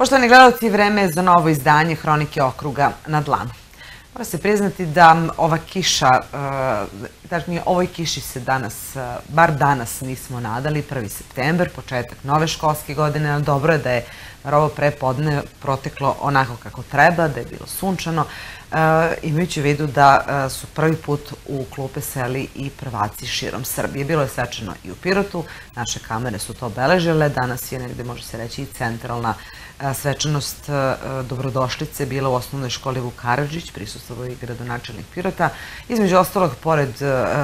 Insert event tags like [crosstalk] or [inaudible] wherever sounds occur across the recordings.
Poštovani gledalci, vreme je za novo izdanje Hronike okruga na dlanu. Mora se priznati da ova kiša, tačnije ovoj kiši se danas, bar danas nismo nadali, 1. september, početak nove školske godine, ali dobro je da je ovo prepodne proteklo onako kako treba, da je bilo sunčano, imajući u vidu da su prvi put u klupe seli i prvaci širom Srbije. Bilo je svečano i u Pirotu, naše kamere su to obeležile, danas je negde, može se reći, i centralna svečanost dobrodošlice bila u osnovnoj školi Vukarađić, prisustovo i gradonačelnik Pirota. Između ostalog, pored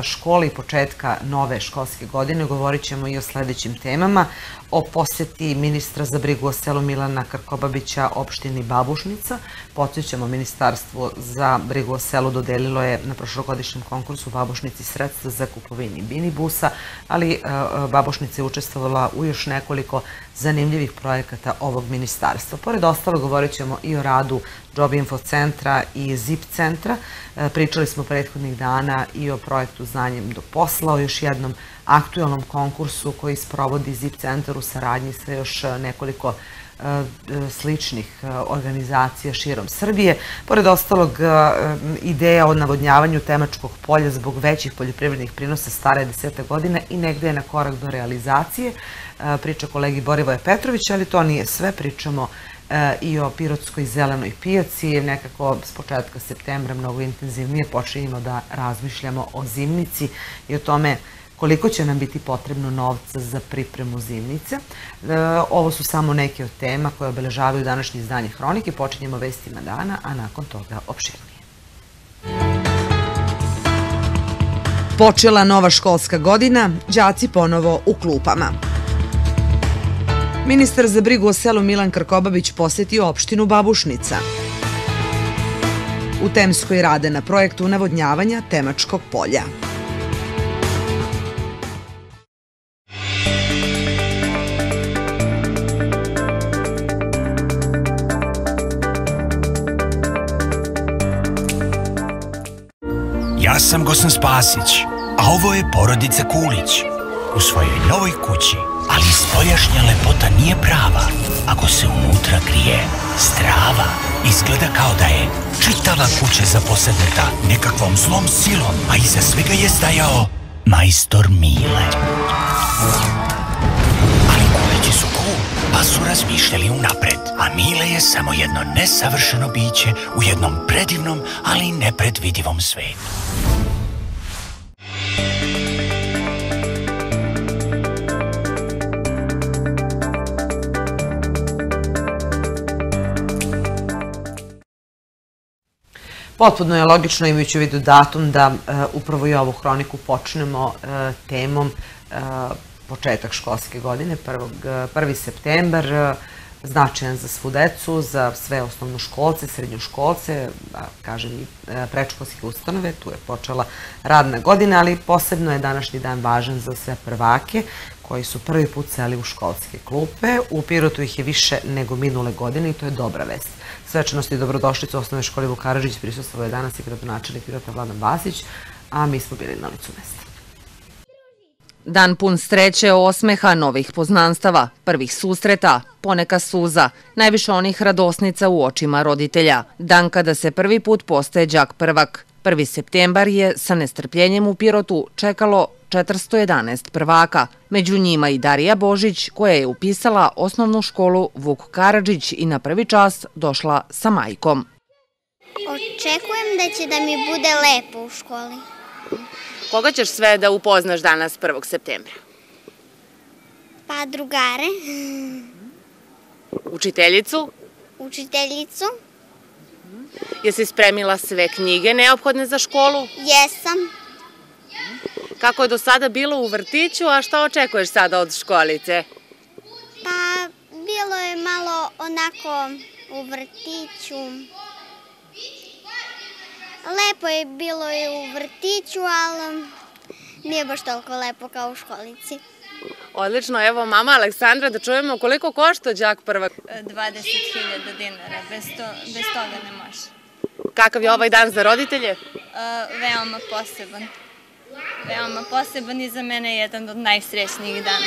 škole i početka nove školske godine, govorit ćemo i o sledećim temama, o poseti ministra za brigu o selu Milana Krkobabića opštini Babušnica. Podsjećamo, Ministarstvo za brigu o selu dodelilo je na prošlogodišnjem konkursu Babušnici sredstva za kupovini binibusa, ali Babušnica je učestvovala u još nekoliko zanimljivih projekata ovog ministarstva. Pored ostalo govorit ćemo i o radu Job Info centra i ZIP centra. E, pričali smo prethodnih dana i o projektu Znanjem do posla, o još jednom aktualnom konkursu koji sprovodi ZIP centar u saradnji sa još nekoliko e, sličnih e, organizacija širom Srbije. Pored ostalog, ideja o navodnjavanju temačkog polja zbog većih poljoprivrednih prinosa stare deseta godina i negde je na korak do realizacije. Priča kolegi Borivoje Petrović, ali to nije sve. Pričamo i o Pirotskoj zelenoj pijaci. Nekako s početka septembra mnogo intenzivnije počinjemo da razmišljamo o zimnici i o tome koliko će nam biti potrebno novca za pripremu zimnice. Ovo su samo neke od tema koje obeležavaju današnje izdanje Hronike. Počinjemo vestima dana, a nakon toga opširnije. Počela nova školska godina, đaci ponovo u klupama. Ministar za brigu o selu Milan Krkobabić posetio opštinu Babušnica. U Temskoj rade na projektu navodnjavanja Temačkog polja. Ja sam Gosan Spasić, a ovo je porodica Kulić. U svojoj novoj kući Ali spoljašnja lepota nije prava ako se unutra krije strava. Izgleda kao da je čitava kuća zaposedneta nekakvom zlom silom, a iza svega je stajao majstor Mile. Ali kuleći su cool, pa su razmišljali unapred, a Mile je samo jedno nesavršeno biće u jednom predivnom, ali nepredvidivom svetu. Potpuno je logično imajući u vidu datum da e, upravo i ovu hroniku počnemo e, temom e, početak školske godine, 1. septembar, značajan za svu decu, za sve osnovnoškolce, srednjoškolce, kažem i prečkolske ustanove, tu je počela radna godina, ali posebno je današnji dan važan za sve prvake koji su prvi put seli u školske klupe. U Pirotu ih je više nego minule godine i to je dobra vest. Svečanost i dobrodošlicu osnovnoj školi Vukarađić prisustvo je danas i gradonačelnik Pirota Vladan Vasić, a mi smo bili na licu mesta. Dan pun streće, osmeha, novih poznanstava, prvih susreta, poneka suza, najviše onih radosnica u očima roditelja. Dan kada se prvi put postaje đak prvak. 1. septembar je sa nestrpljenjem u Pirotu čekalo 411 prvaka, među njima i Darija Božić koja je upisala osnovnu školu Vuk Karadžić i na prvi čas došla sa majkom. Očekujem da će da mi bude lepo u školi. Koga ćeš sve da upoznaš danas 1. septembra? Pa drugare. Učiteljicu? Učiteljicu. Jesi spremila sve knjige neophodne za školu? Jesam. Kako je do sada bilo u vrtiću, a šta očekuješ sada od školice? Pa, bilo je malo onako u vrtiću. Lepo je bilo i u vrtiću, ali nije baš toliko lepo kao u školici. Odlično, evo mama Aleksandra, da čujemo koliko košta đak prvak? 20.000 dinara, bez, to, bez toga ne može. Kakav je ovaj dan za roditelje? Uh, veoma poseban. Veoma poseban i za mene jedan od najsrećnijih dana.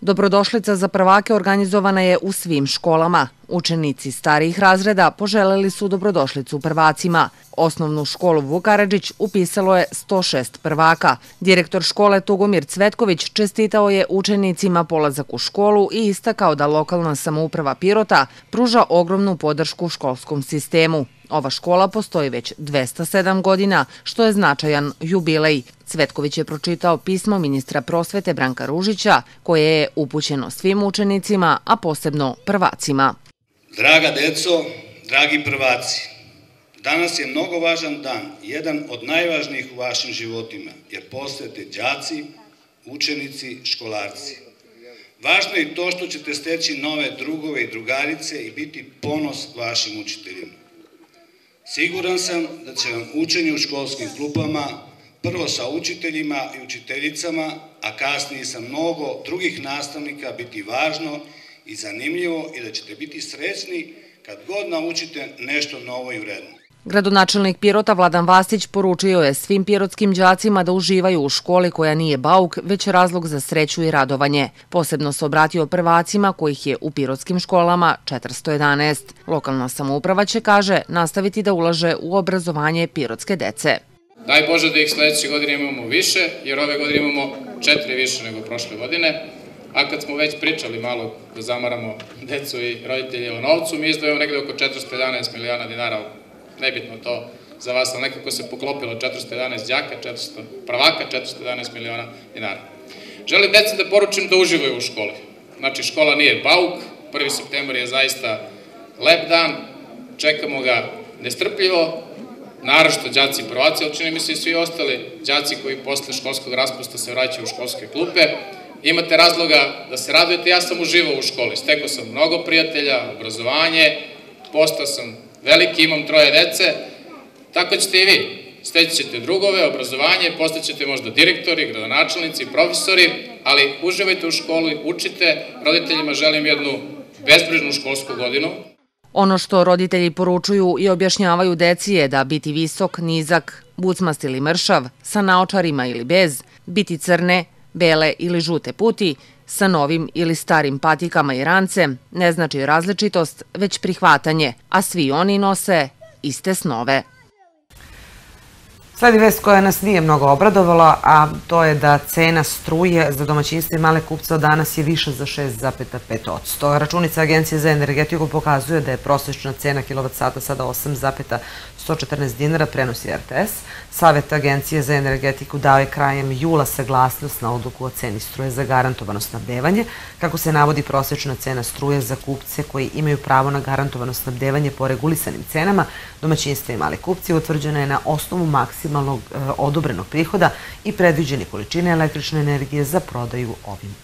Dobrodošlica za prvake organizovana je u svim školama. Učenici starijih razreda poželeli su dobrodošlicu prvacima. Osnovnu školu Vukaradžić upisalo je 106 prvaka. Direktor škole Tugomir Cvetković čestitao je učenicima polazak u školu i istakao da lokalna samouprava Pirota pruža ogromnu podršku školskom sistemu. Ova škola postoji već 207 godina, što je značajan jubilej. Cvetković je pročitao pismo ministra prosvete Branka Ružića, koje je upućeno svim učenicima, a posebno prvacima. Draga deco, dragi prvaci, danas je mnogo važan dan, jedan od najvažnijih u vašim životima, jer postajete đaci, učenici, školarci. Važno je i to što ćete steći nove drugove i drugarice i biti ponos vašim učiteljima. Siguran sam da će vam učenje u školskim klupama, prvo sa učiteljima i učiteljicama, a kasnije sa mnogo drugih nastavnika biti važno i zanimljivo i da ćete biti srećni kad god naučite nešto novo i vredno. Gradonačelnik Pirota Vladan Vastić poručio je svim pirotskim đacima da uživaju u školi koja nije bauk, već razlog za sreću i radovanje. Posebno se obratio prvacima kojih je u pirotskim školama 411. Lokalna samouprava će, kaže, nastaviti da ulaže u obrazovanje pirotske dece. Daj Bože da ih sledeće godine imamo više, jer ove godine imamo četiri više nego prošle godine. A kad smo već pričali malo da zamaramo decu i roditelje o novcu, mi izdvojamo negde oko 411 milijana dinara, nebitno to za vas, ali nekako se poklopilo 411 djaka, 400 prvaka, 411 miliona dinara. Želim deci da poručim da uživaju u školi. Znači, škola nije bauk, 1. septembar je zaista lep dan, čekamo ga nestrpljivo, naravno džaci i prvaci, ali čini mi se i svi ostali džaci koji posle školskog raspusta se vraćaju u školske klupe, imate razloga da se radujete, ja sam uživao u školi, stekao sam mnogo prijatelja, obrazovanje, postao sam veliki, imam troje dece, tako ćete i vi. Steći ćete drugove, obrazovanje, postaćete možda direktori, gradonačelnici, profesori, ali uživajte u školi, učite, roditeljima želim jednu bezbrižnu školsku godinu. Ono što roditelji poručuju i objašnjavaju deci je da biti visok, nizak, bucmast ili mršav, sa naočarima ili bez, biti crne, bele ili žute puti, sa novim ili starim patikama i rancem, ne znači različitost, već prihvatanje, a svi oni nose iste snove. Sledi vest koja nas nije mnogo obradovala, a to je da cena struje za domaćinstvo i male kupce od danas je više za 6,5%. Računica Agencije za energetiku pokazuje da je prosječna cena kilovat sada 8,114 dinara, prenosi RTS. Savet Agencije za energetiku dao je krajem jula saglasnost na odluku o ceni struje za garantovano snabdevanje. Kako se navodi prosječna cena struje za kupce koji imaju pravo na garantovano snabdevanje po regulisanim cenama, domaćinstva i mali kupci utvrđena je na osnovu maksimalnog e, odobrenog prihoda i predviđene količine električne energije za prodaju ovim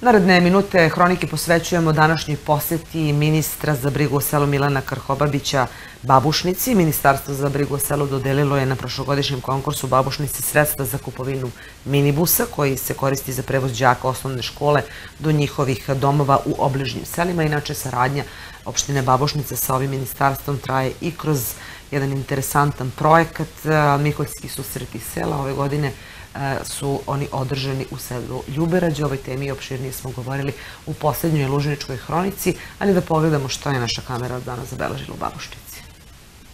Naredne minute hronike posvećujemo današnjoj poseti ministra za brigu o selu Milana Krhobabića Babušnici. Ministarstvo za brigu o selu dodelilo je na prošlogodišnjem konkursu Babušnici sredstva za kupovinu minibusa koji se koristi za prevoz đaka osnovne škole do njihovih domova u obližnjim selima. Inače, saradnja opštine Babušnice sa ovim ministarstvom traje i kroz jedan interesantan projekat. Miholjski susreti sela ove godine su oni održani u selu Ljuberađe. O ovoj temi opširnije smo govorili u poslednjoj Luženičkoj hronici, ali da pogledamo što je naša kamera danas zabeležila u Babušnici.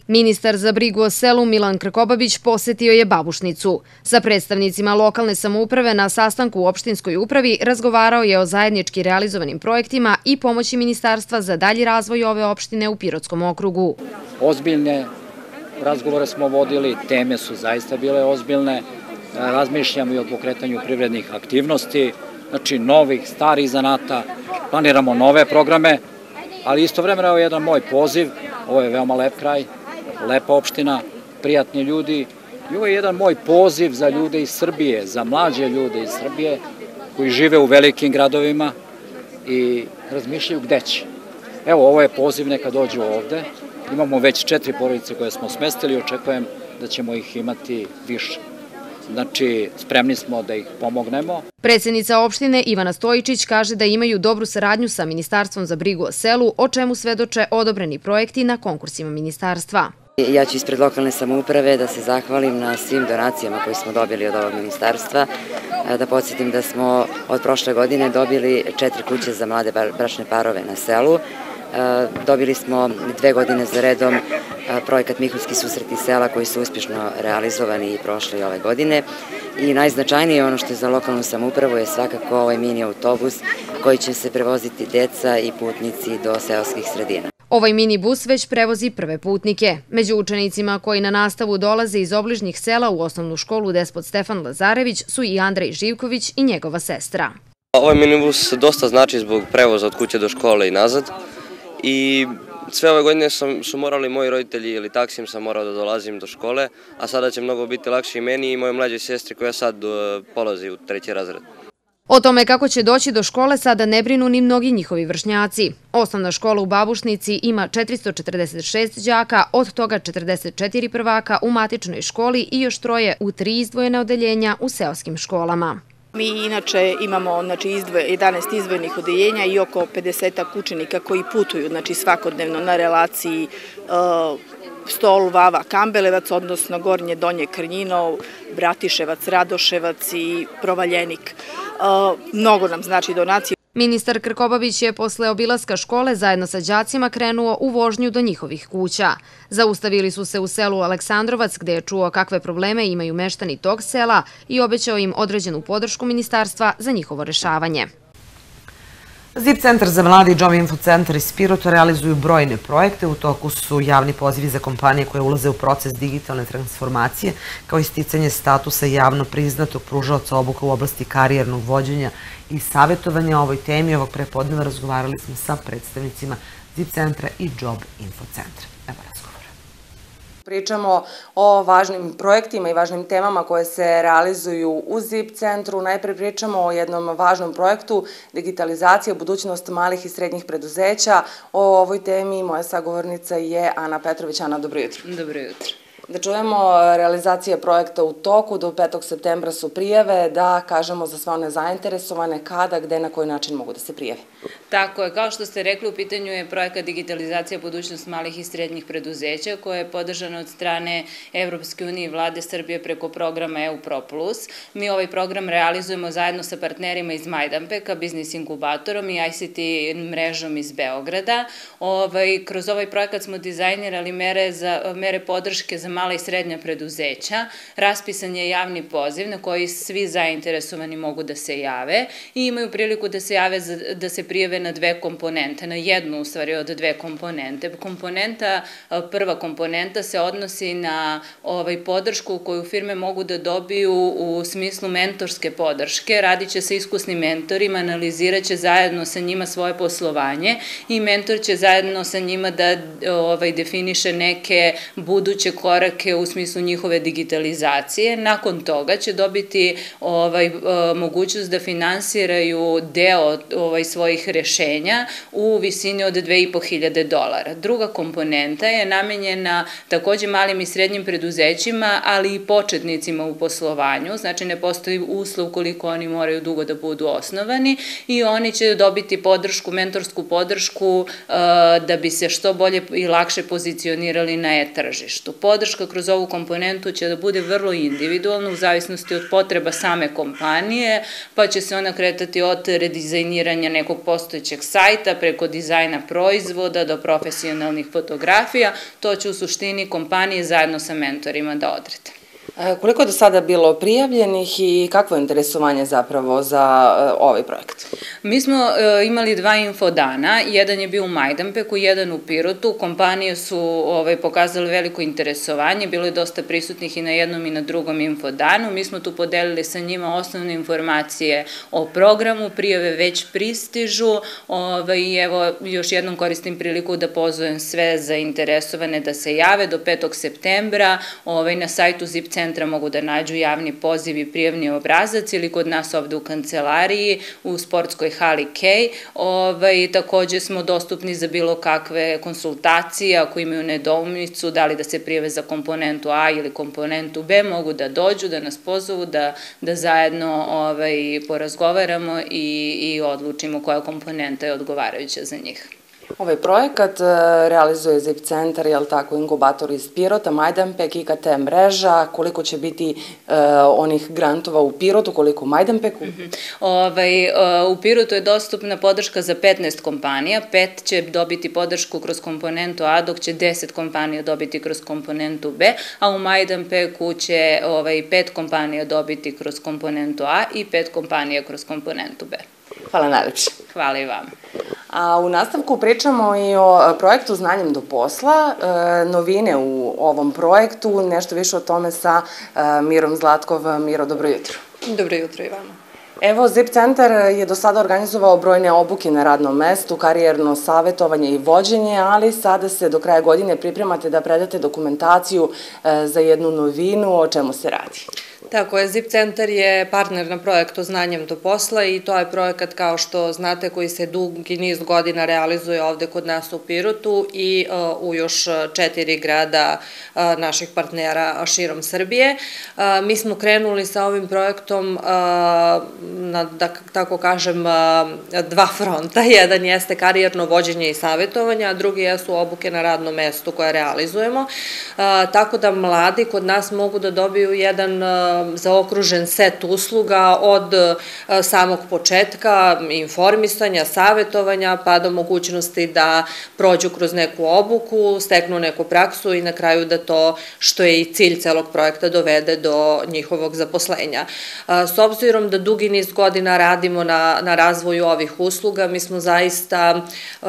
Ministar za brigu o selu Milan Krkobabić posetio je Babušnicu. Sa predstavnicima lokalne samouprave na sastanku u opštinskoj upravi razgovarao je o zajednički realizovanim projektima i pomoći ministarstva za dalji razvoj ove opštine u Pirotskom okrugu. Ozbiljne razgovore smo vodili, teme su zaista bile ozbiljne, razmišljamo i o pokretanju privrednih aktivnosti, znači novih, starih zanata, planiramo nove programe, ali istovremeno je jedan moj poziv, ovo je veoma lep kraj, lepa opština, prijatni ljudi i ovo je jedan moj poziv za ljude iz Srbije, za mlađe ljude iz Srbije koji žive u velikim gradovima i razmišljaju gde će. Evo, ovo je poziv, neka dođu ovde. Imamo već četiri porodice koje smo smestili, očekujem da ćemo ih imati više. Znači, spremni smo da ih pomognemo. Predsednica opštine Ivana Stojičić kaže da imaju dobru saradnju sa Ministarstvom za brigu o selu, o čemu svedoče odobreni projekti na konkursima ministarstva. Ja ću ispred lokalne samouprave da se zahvalim na svim donacijama koje smo dobili od ovog ministarstva, da podsjetim da smo od prošle godine dobili četiri kuće za mlade bračne parove na selu, dobili smo dve godine za redom projekat Mihulski susreti sela koji su uspješno realizovani i prošle i ove godine i najznačajnije ono što je za lokalnu samoupravu je svakako ovaj mini autobus koji će se prevoziti deca i putnici do seoskih sredina. Ovaj minibus već prevozi prve putnike. Među učenicima koji na nastavu dolaze iz obližnjih sela u osnovnu školu Despot Stefan Lazarević su i Andrej Živković i njegova sestra. Ovaj minibus dosta znači zbog prevoza od kuće do škole i nazad i sve ove godine sam, su morali moji roditelji ili taksim sam morao da dolazim do škole, a sada će mnogo biti lakše i meni i moje mlađoj sestri koja sad uh, polazi u treći razred. O tome kako će doći do škole sada ne brinu ni mnogi njihovi vršnjaci. Osnovna škola u Babušnici ima 446 đaka, od toga 44 prvaka u matičnoj školi i još troje u tri izdvojene odeljenja u seoskim školama. Mi inače imamo znači, 11 izdvojenih odeljenja i oko 50 učenika koji putuju znači, svakodnevno na relaciji uh, Stol, Vava, Kambelevac, odnosno Gornje, Donje, Krnjino, Bratiševac, Radoševac i Provaljenik. Uh, mnogo nam znači donacije. Ministar Krkobabić je posle obilaska škole zajedno sa đacima krenuo u vožnju do njihovih kuća. Zaustavili su se u selu Aleksandrovac gde je čuo kakve probleme imaju meštani tog sela i obećao im određenu podršku ministarstva za njihovo rešavanje. ZIP centar za mladi i Job Info centar iz Pirota realizuju brojne projekte. U toku su javni pozivi za kompanije koje ulaze u proces digitalne transformacije, kao i sticanje statusa javno priznatog pružalca obuka u oblasti karijernog vođenja i savjetovanja o ovoj temi. Ovog prepodneva razgovarali smo sa predstavnicima ZIP centra i Job Info centra. Evo Pričamo o važnim projektima i važnim temama koje se realizuju u ZIP centru. Najpre pričamo o jednom važnom projektu digitalizacija budućnost malih i srednjih preduzeća. O ovoj temi moja sagovornica je Ana Petrović. Ana, dobro jutro. Dobro jutro. Da čujemo realizacije projekta u toku, do 5. septembra su prijave, da kažemo za sve one zainteresovane kada, gde, na koji način mogu da se prijave. Tako je, kao što ste rekli, u pitanju je projekat digitalizacija budućnost malih i srednjih preduzeća koja je podržana od strane Evropske unije i vlade Srbije preko programa EU Pro Plus. Mi ovaj program realizujemo zajedno sa partnerima iz Majdanpeka, biznis inkubatorom i ICT mrežom iz Beograda. Ovaj, kroz ovaj projekat smo dizajnirali mere, za, mere podrške za mala i srednja preduzeća. Raspisan je javni poziv na koji svi zainteresovani mogu da se jave i imaju priliku da se jave da se prijeve na dve komponente, na jednu u stvari od dve komponente. Komponenta, prva komponenta se odnosi na ovaj podršku koju firme mogu da dobiju u smislu mentorske podrške. Radit će sa iskusnim mentorima, analizirat će zajedno sa njima svoje poslovanje i mentor će zajedno sa njima da ovaj, definiše neke buduće korake u smislu njihove digitalizacije. Nakon toga će dobiti ovaj, mogućnost da finansiraju deo ovaj, svojih rešenja u visini od 2500 dolara. Druga komponenta je namenjena takođe malim i srednjim preduzećima, ali i početnicima u poslovanju, znači ne postoji uslov koliko oni moraju dugo da budu osnovani i oni će dobiti podršku, mentorsku podršku uh, da bi se što bolje i lakše pozicionirali na e-tržištu. Podrška kroz ovu komponentu će da bude vrlo individualna u zavisnosti od potreba same kompanije, pa će se ona kretati od redizajniranja nekog postojećeg sajta, preko dizajna proizvoda do profesionalnih fotografija, to će u suštini kompanije zajedno sa mentorima da odrete. E, koliko je do sada bilo prijavljenih i kakvo je interesovanje zapravo za e, ovaj projekt? Mi smo e, imali dva infodana, jedan je bio u Majdanpeku, jedan u Pirotu. Kompanije su ovaj, pokazale veliko interesovanje, bilo je dosta prisutnih i na jednom i na drugom infodanu. Mi smo tu podelili sa njima osnovne informacije o programu, prijave već pristižu ovaj, i evo još jednom koristim priliku da pozovem sve zainteresovane da se jave do 5. septembra ovaj, na sajtu ZIP centra mogu da nađu javni poziv i prijavni obrazac ili kod nas ovde u kancelariji u sportskoj hali K. Ovaj, takođe smo dostupni za bilo kakve konsultacije, ako imaju nedoumicu, da li da se prijave za komponentu A ili komponentu B, mogu da dođu, da nas pozovu, da, da zajedno ovaj, porazgovaramo i, i odlučimo koja komponenta je odgovarajuća za njih. Ovaj projekat e, realizuje ZIP centar, jel tako, inkubator iz Pirota, Majdanpek, IKT mreža, koliko će biti uh, onih grantova u Pirotu, koliko u Majdanpeku? Mm -hmm. ovaj, uh, u Pirotu je dostupna podrška za 15 kompanija, pet će dobiti podršku kroz komponentu A, dok će 10 kompanija dobiti kroz komponentu B, a u Majdanpeku će ovaj, pet kompanija dobiti kroz komponentu A i pet kompanija kroz komponentu B. Hvala najlepše. Hvala i vama. A u nastavku pričamo i o projektu Znanjem do posla, e, novine u ovom projektu, nešto više o tome sa e, Mirom Zlatkov. Miro, dobro jutro. Dobro jutro i vama. Evo, ZIP centar je do sada organizovao brojne obuke na radnom mestu, karijerno savetovanje i vođenje, ali sada se do kraja godine pripremate da predate dokumentaciju e, za jednu novinu, o čemu se radi. Tako je, ZIP centar je partner na projektu Znanjem do posla i to je projekat, kao što znate, koji se dugi niz godina realizuje ovde kod nas u Pirotu i uh, u još četiri grada uh, naših partnera širom Srbije. Uh, mi smo krenuli sa ovim projektom na, da tako kažem, dva fronta. [laughs] Jedan jeste karijerno vođenje i savjetovanje, a drugi jesu obuke na radnom mestu koje realizujemo. Tako da mladi kod nas mogu da dobiju jedan zaokružen set usluga od e, samog početka, informisanja, savetovanja, pa do mogućnosti da prođu kroz neku obuku, steknu neku praksu i na kraju da to, što je i cilj celog projekta, dovede do njihovog zaposlenja. E, s obzirom da dugi niz godina radimo na, na razvoju ovih usluga, mi smo zaista uh,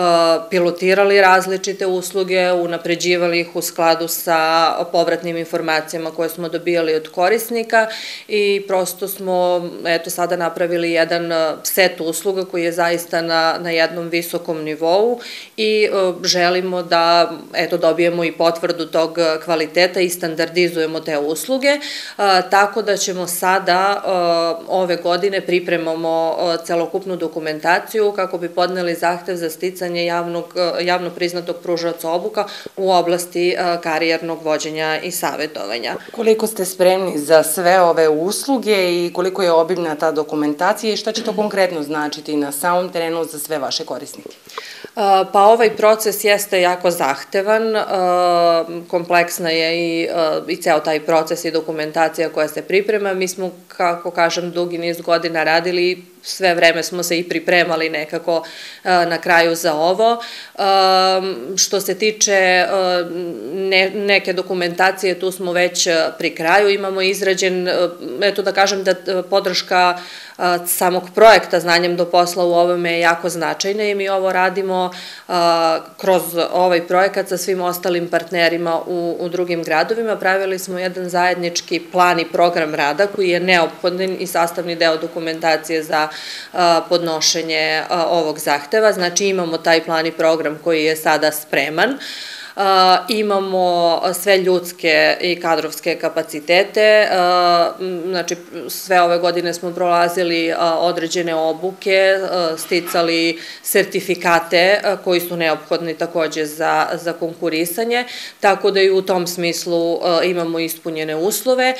pilotirali različite usluge, unapređivali ih u skladu sa povratnim informacijama koje smo dobijali od korisnika i prosto smo eto sada napravili jedan e, set usluga koji je zaista na, na jednom visokom nivou i uh, želimo da eto dobijemo i potvrdu tog kvaliteta i standardizujemo te usluge, uh, tako da ćemo sada ove godine pripremamo celokupnu dokumentaciju kako bi podneli zahtev za sticanje javnog, javno priznatog pružaoca obuka u oblasti karijernog vođenja i savetovanja. Koliko ste spremni za sve ove usluge i koliko je obimna ta dokumentacija i šta će to konkretno značiti na samom terenu za sve vaše korisnike? Pa ovaj proces jeste jako zahtevan, kompleksna je i, i ceo taj proces i dokumentacija koja se priprema. Mi smo, kako kažem, dugi niz godina radili sve vreme smo se i pripremali nekako na kraju za ovo. Što se tiče neke dokumentacije, tu smo već pri kraju, imamo izrađen, eto da kažem da podrška samog projekta Znanjem do posla u ovome je jako značajna i mi ovo radimo kroz ovaj projekat sa svim ostalim partnerima u, u drugim gradovima. Pravili smo jedan zajednički plan i program rada koji je neophodan i sastavni deo dokumentacije za podnošenje ovog zahteva. Znači imamo taj plan i program koji je sada spreman imamo sve ljudske i kadrovske kapacitete, znači sve ove godine smo prolazili određene obuke, sticali sertifikate koji su neophodni takođe za, za konkurisanje, tako da i u tom smislu imamo ispunjene uslove.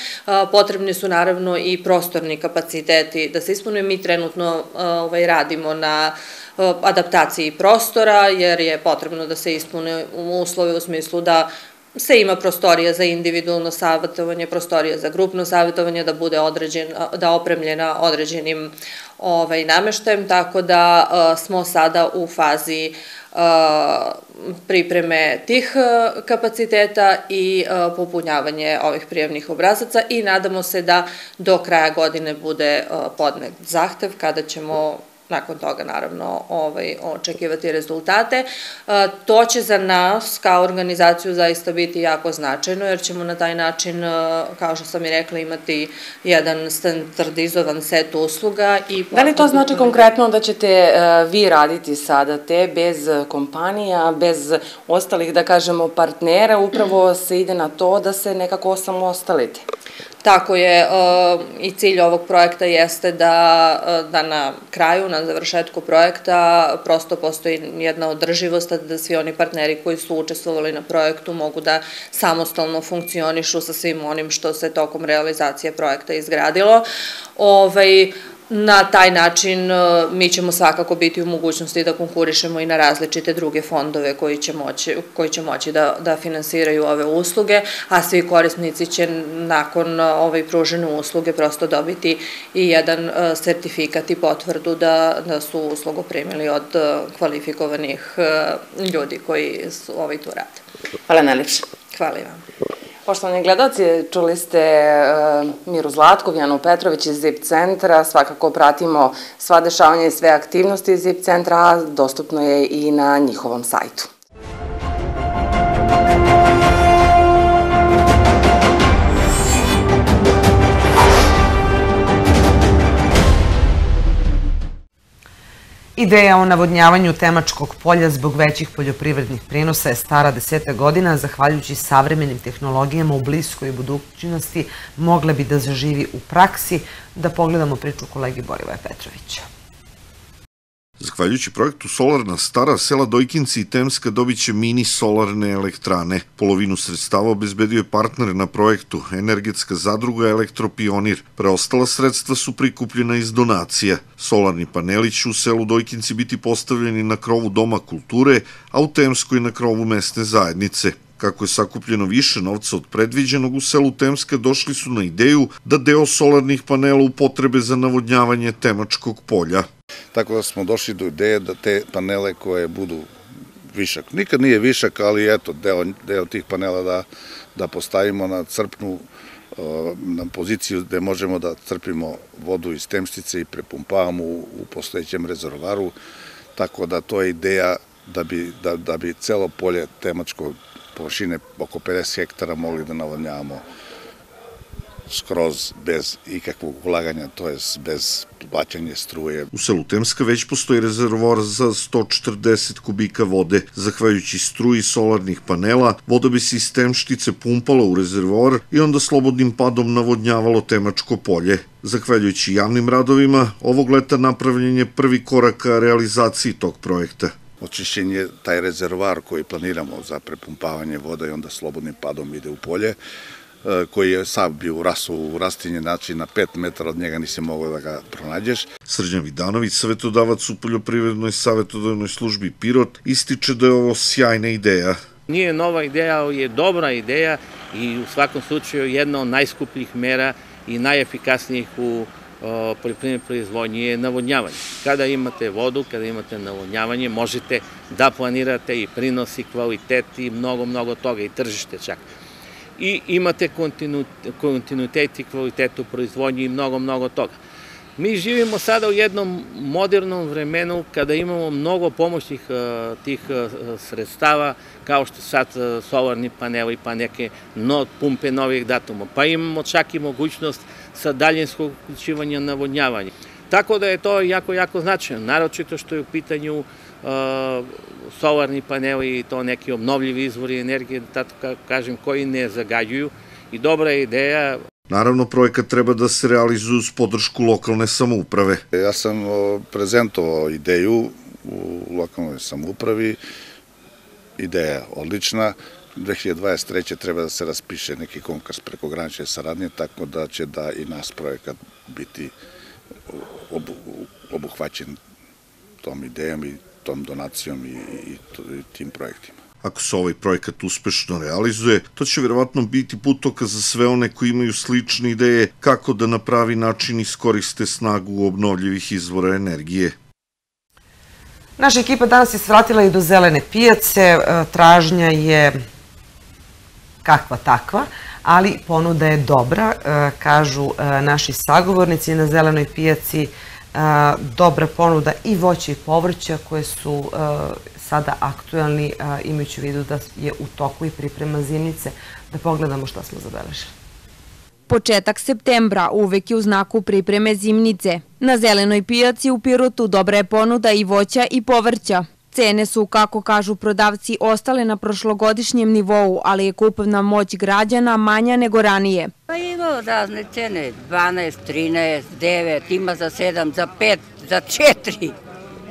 Potrebni su naravno i prostorni kapaciteti da se ispune. Mi trenutno ovaj, radimo na adaptaciji prostora, jer je potrebno da se ispune uslove u smislu da se ima prostorija za individualno savjetovanje, prostorija za grupno savjetovanje, da bude određen, da opremljena određenim ovaj, nameštajem, tako da uh, smo sada u fazi pripreme tih kapaciteta i popunjavanje ovih prijavnih obrazaca i nadamo se da do kraja godine bude podnet zahtev kada ćemo nakon toga naravno ovaj, očekivati rezultate. E, to će za nas kao organizaciju zaista biti jako značajno jer ćemo na taj način, e, kao što sam i rekla, imati jedan standardizovan set usluga. I da li to znači konkretno da ćete e, vi raditi sada te bez kompanija, bez ostalih, da kažemo, partnera, upravo se ide na to da se nekako osamostalite? Tako je, i cilj ovog projekta jeste da, da na kraju, na završetku projekta, prosto postoji jedna održivost, da svi oni partneri koji su učestvovali na projektu mogu da samostalno funkcionišu sa svim onim što se tokom realizacije projekta izgradilo. Ovaj, na taj način e, mi ćemo svakako biti u mogućnosti da konkurišemo i na različite druge fondove koji će moći, koji će moći da, da finansiraju ove usluge, a svi korisnici će nakon ovaj pružene usluge prosto dobiti i jedan e, sertifikat i potvrdu da, da su uslugu primili od e, kvalifikovanih ljudi koji su ovaj tu rade. Hvala najlepše. Hvala i vam. Poštovani gledalci, čuli ste uh, Miru Zlatkov, Janu Petrović iz ZIP centra. Svakako pratimo sva dešavanja i sve aktivnosti iz ZIP centra, a dostupno je i na njihovom sajtu. Ideja o navodnjavanju Temačkog polja zbog većih poljoprivrednih prenosa je stara deseta godina, zahvaljujući savremenim tehnologijama u bliskoj budućnosti mogle bi da zaživi u praksi. Da pogledamo priču kolegi Borivoja Petrovića. Zahvaljujući projektu Solarna stara, sela Dojkinci i Temska dobit će mini solarne elektrane. Polovinu sredstava obezbedio je partner na projektu, energetska zadruga Elektropionir. Preostala sredstva su prikupljena iz donacija. Solarni paneli će u selu Dojkinci biti postavljeni na krovu Doma kulture, a u Temskoj na krovu mesne zajednice. Kako je sakupljeno više novca od predviđenog u selu Temska, došli su na ideju da deo solarnih panela upotrebe za navodnjavanje Temačkog polja. Tako da smo došli do ideje da te panele koje budu višak, nikad nije višak, ali eto, deo, deo tih panela da, da postavimo na crpnu na poziciju gde možemo da crpimo vodu iz temstice i prepumpavamo u, u postojećem rezervaru, tako da to je ideja da bi, da, da bi celo polje temačko površine oko 50 hektara mogli da navodnjavamo skroz bez ikakvog ulaganja, to je bez plaćanja struje. U selu Temska već postoji rezervoar za 140 kubika vode. Zahvaljujući struji solarnih panela, voda bi se iz Temštice pumpala u rezervoar i onda slobodnim padom navodnjavalo Temačko polje. Zahvaljujući javnim radovima, ovog leta napravljen je prvi korak ka realizaciji tog projekta očišćenje, taj rezervar koji planiramo za prepumpavanje voda i onda slobodnim padom ide u polje, koji je sam bio u rasu u rastinje, znači na 5 metara od njega nisi mogao da ga pronađeš. Srđan Vidanović, savjetodavac u poljoprivrednoj savjetodavnoj službi Pirot, ističe da je ovo sjajna ideja. Nije nova ideja, ali je dobra ideja i u svakom slučaju jedna od najskupljih mera i najefikasnijih u poljoprivredne proizvodnje je navodnjavanje. Kada imate vodu, kada imate navodnjavanje, možete da planirate i prinosi, kvalitet i mnogo, mnogo toga i tržište čak. I imate kontinuitet i kvalitet u proizvodnji i mnogo, mnogo toga. Mi živimo sada u jednom modernom vremenu kada imamo mnogo pomoćnih tih sredstava, kao što sad solarni paneli, pa neke pumpe novih datuma. Pa imamo čak i mogućnost sa daljinskog uključivanja navodnjavanja. Tako da je to jako, jako značajno, naročito što je u pitanju solarni paneli i to neki obnovljivi izvori energije, da tako kažem, koji ne zagađuju i dobra je ideja. Naravno, projekat treba da se realizuje uz podršku lokalne samouprave. Ja sam prezentovao ideju u lokalnoj samoupravi, ideja je odlična, 2023. treba da se raspiše neki konkurs preko granične saradnje, tako da će da i nas projekat biti obuhvaćen tom idejom i tom donacijom i, i, i tim projektima. Ako se ovaj projekat uspešno realizuje, to će verovatno biti putoka za sve one koji imaju slične ideje kako da na pravi način iskoriste snagu obnovljivih izvora energije. Naša ekipa danas je svratila i do zelene pijace. E, tražnja je kakva takva, ali ponuda je dobra, e, kažu e, naši sagovornici na zelenoj pijaci, dobra ponuda i voća i povrća koje su sada aktuelni, imajući u vidu da je u toku i priprema zimnice. Da pogledamo šta smo zabeležili. Početak septembra uvek je u znaku pripreme zimnice. Na zelenoj pijaci u Pirotu dobra je ponuda i voća i povrća. Cene su, kako kažu prodavci, ostale na prošlogodišnjem nivou, ali je kupovna moć građana manja nego ranije. Pa ima razne cene, 12, 13, 9, ima za 7, za 5, za 4.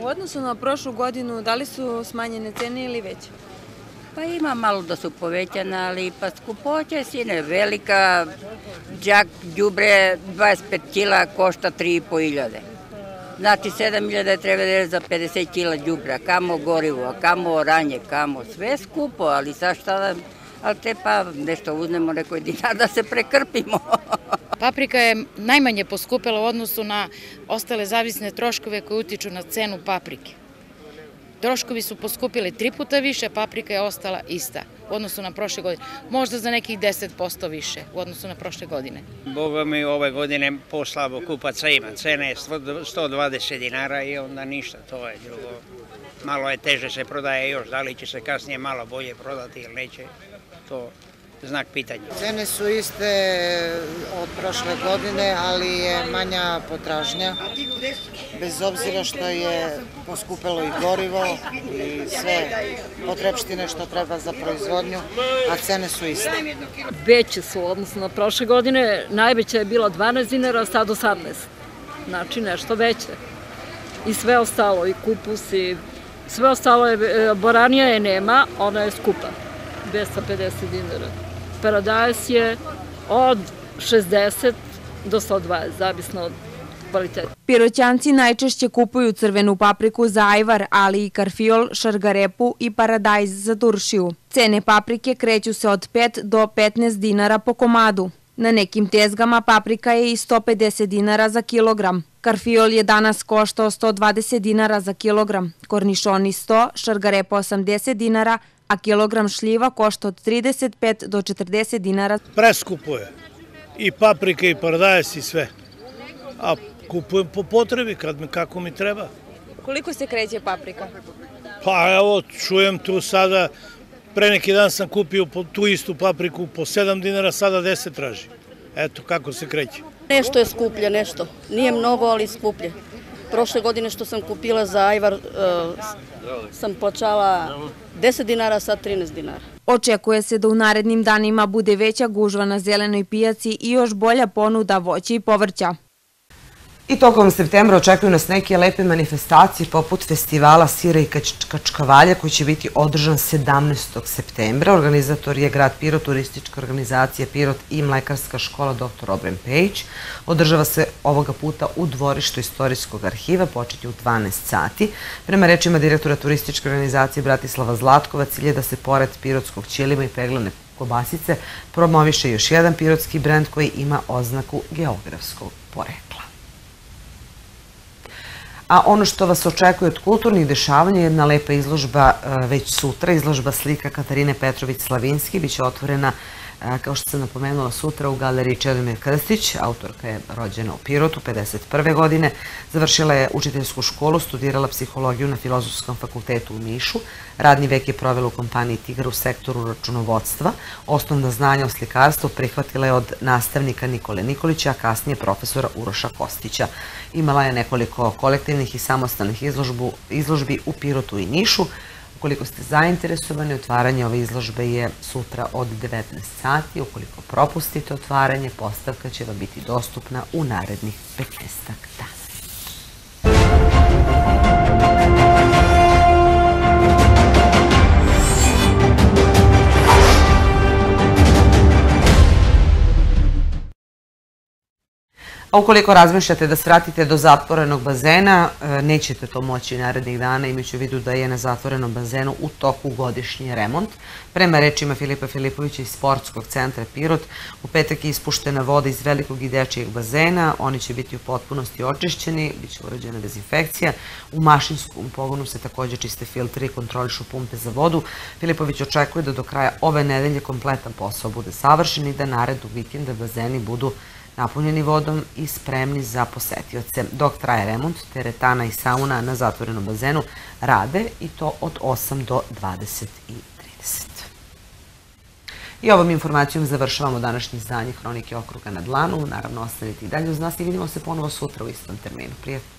U odnosu na prošlu godinu, da li su smanjene cene ili veće? Pa ima malo da su povećane, ali pa skupoća je sine velika, džak djubre 25 kila košta 3,5 iljade. Znači 7.000 treba da za 50 kila djubra, kamo gorivo, kamo oranje, kamo sve skupo, ali sa šta da ali te pa nešto uzmemo nekoj dinar da se prekrpimo. [laughs] Paprika je najmanje poskupila u odnosu na ostale zavisne troškove koje utiču na cenu paprike. Troškovi su poskupili tri puta više, paprika je ostala ista u odnosu na prošle godine. Možda za nekih 10% više u odnosu na prošle godine. Boga mi ove godine poslabo kupaca ima. Cena je 120 dinara i onda ništa, to je drugo. Malo je teže se prodaje još, da li će se kasnije malo bolje prodati ili neće, to znak pitanja. Cene su iste od prošle godine, ali je manja potražnja. Bez obzira što je poskupelo i gorivo i sve potrebštine što treba za proizvodnju, a cene su iste. Veće su, odnosno na prošle godine, najveća je bila 12 dinara, a sad 18. Znači nešto veće. I sve ostalo, i kupus, i sve ostalo je, e, boranija je nema, ona je skupa, 250 dinara paradajs je od 60 do 120, zavisno od kvaliteta. Piroćanci najčešće kupuju crvenu papriku za ajvar, ali i karfiol, šargarepu i paradajz za turšiju. Cene paprike kreću se od 5 do 15 dinara po komadu. Na nekim tezgama paprika je i 150 dinara za kilogram. Karfiol je danas koštao 120 dinara za kilogram, kornišoni 100, šargarepa 80 dinara, a kilogram šljiva košta od 35 do 40 dinara. Preskupo je. I paprika i paradajes i sve. A kupujem po potrebi kad mi, kako mi treba. Koliko se kreće paprika? Pa evo, čujem tu sada, pre neki dan sam kupio tu istu papriku po 7 dinara, sada 10 traži. Eto kako se kreće. Nešto je skuplje, nešto. Nije mnogo, ali skuplje. Prošle godine što sam kupila za ajvar, uh, sam plaćala 10 dinara, sad 13 dinara. Očekuje se da u narednim danima bude veća gužva na zelenoj pijaci i još bolja ponuda voća i povrća. I tokom septembra očekuju nas neke lepe manifestacije poput festivala Sira i Kačkavalja koji će biti održan 17. septembra. Organizator je grad Pirot, turistička organizacija Pirot i mlekarska škola dr. Obren Pejić. Održava se ovoga puta u dvorištu istorijskog arhiva, početi u 12 sati. Prema rečima direktora turističke organizacije Bratislava Zlatkova, cilje da se pored pirotskog ćelima i peglane kobasice promoviše još jedan pirotski brend koji ima oznaku geografskog porekla. A ono što vas očekuje od kulturnih dešavanja je jedna lepa izložba e, već sutra, izložba slika Katarine Petrović-Slavinski, biće otvorena kao što sam napomenula sutra u galeriji Čedomir Krstić, autorka je rođena u Pirotu 51. godine, završila je učiteljsku školu, studirala psihologiju na Filozofskom fakultetu u Nišu, radni vek je provela u kompaniji Tigar u sektoru računovodstva, osnovna znanja o slikarstvu prihvatila je od nastavnika Nikole Nikolića, a kasnije profesora Uroša Kostića. Imala je nekoliko kolektivnih i samostalnih izložbi u Pirotu i Nišu, Ukoliko ste zainteresovani, otvaranje ove izložbe je sutra od 19 sati. Ukoliko propustite otvaranje, postavka će vam biti dostupna u narednih 15 dana. A ukoliko razmišljate da svratite do zatvorenog bazena, e, nećete to moći narednih dana, imajući u vidu da je na zatvorenom bazenu u toku godišnji remont. Prema rečima Filipa Filipovića iz Sportskog centra Pirot, u petak je ispuštena voda iz velikog i dečijeg bazena, oni će biti u potpunosti očišćeni, bit će urađena dezinfekcija. U mašinskom pogonu se takođe čiste filtri i kontrolišu pumpe za vodu. Filipović očekuje da do kraja ove nedelje kompletan posao bude savršen i da narednog vikenda bazeni budu napunjeni vodom i spremni za posetioce. Dok traje remont, teretana i sauna na zatvorenom bazenu rade i to od 8 do 20 i 30. I ovom informacijom završavamo današnje izdanje Hronike okruga na dlanu. Naravno, ostanite i dalje uz nas i vidimo se ponovo sutra u istom terminu. Prijetno!